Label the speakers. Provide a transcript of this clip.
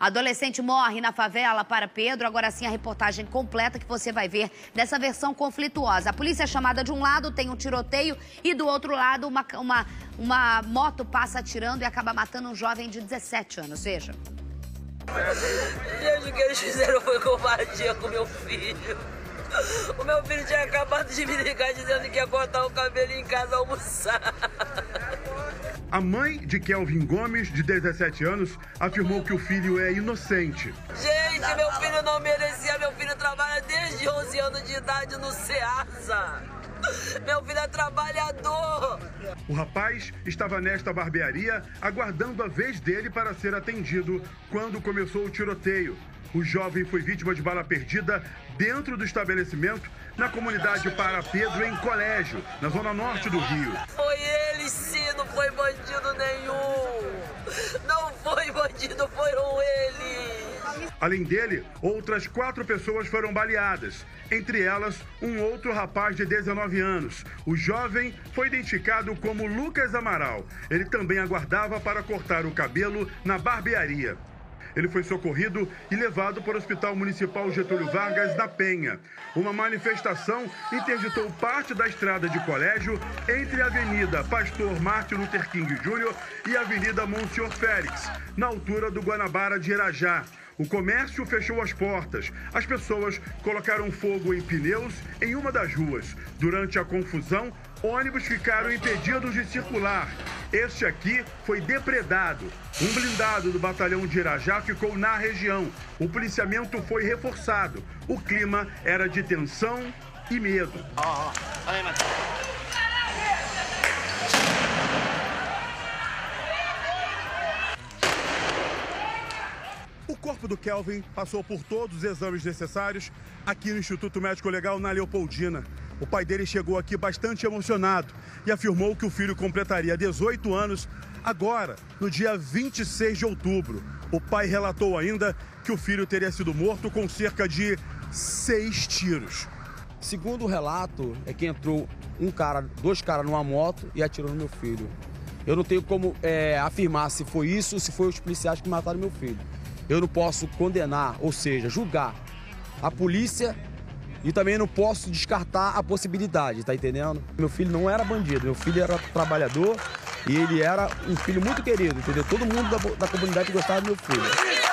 Speaker 1: Adolescente morre na favela para Pedro. Agora sim a reportagem completa que você vai ver dessa versão conflituosa. A polícia é chamada de um lado, tem um tiroteio e do outro lado uma, uma, uma moto passa atirando e acaba matando um jovem de 17 anos. Veja.
Speaker 2: Gente, o que eles fizeram foi covardia com meu filho. O meu filho tinha acabado de me ligar dizendo que ia cortar o cabelo em casa almoçar.
Speaker 3: A mãe de Kelvin Gomes, de 17 anos, afirmou que o filho é inocente.
Speaker 2: Gente, meu filho não merecia. Meu filho trabalha desde 11 anos de idade no Ceasa. Meu filho é trabalhador.
Speaker 3: O rapaz estava nesta barbearia aguardando a vez dele para ser atendido quando começou o tiroteio. O jovem foi vítima de bala perdida dentro do estabelecimento na comunidade Para Pedro, em Colégio, na zona norte do Rio.
Speaker 2: Foi ele sim, não foi bandido nenhum. Não foi bandido, foram eles.
Speaker 3: Além dele, outras quatro pessoas foram baleadas. Entre elas, um outro rapaz de 19 anos. O jovem foi identificado como Lucas Amaral. Ele também aguardava para cortar o cabelo na barbearia. Ele foi socorrido e levado para o Hospital Municipal Getúlio Vargas, na Penha. Uma manifestação interditou parte da estrada de colégio entre a Avenida Pastor Martin Luther King Jr. e a Avenida Monsenhor Félix, na altura do Guanabara de Irajá. O comércio fechou as portas. As pessoas colocaram fogo em pneus em uma das ruas. Durante a confusão, ônibus ficaram impedidos de circular. Este aqui foi depredado. Um blindado do batalhão de Irajá ficou na região. O policiamento foi reforçado. O clima era de tensão e medo. O corpo do Kelvin passou por todos os exames necessários aqui no Instituto Médico Legal na Leopoldina. O pai dele chegou aqui bastante emocionado e afirmou que o filho completaria 18 anos agora, no dia 26 de outubro. O pai relatou ainda que o filho teria sido morto com cerca de seis tiros.
Speaker 4: Segundo o relato, é que entrou um cara, dois caras numa moto e atirou no meu filho. Eu não tenho como é, afirmar se foi isso se foi os policiais que mataram meu filho. Eu não posso condenar, ou seja, julgar a polícia e também não posso descartar a possibilidade, tá entendendo? Meu filho não era bandido, meu filho era trabalhador e ele era um filho muito querido, entendeu? Todo mundo da, da comunidade gostava do meu filho.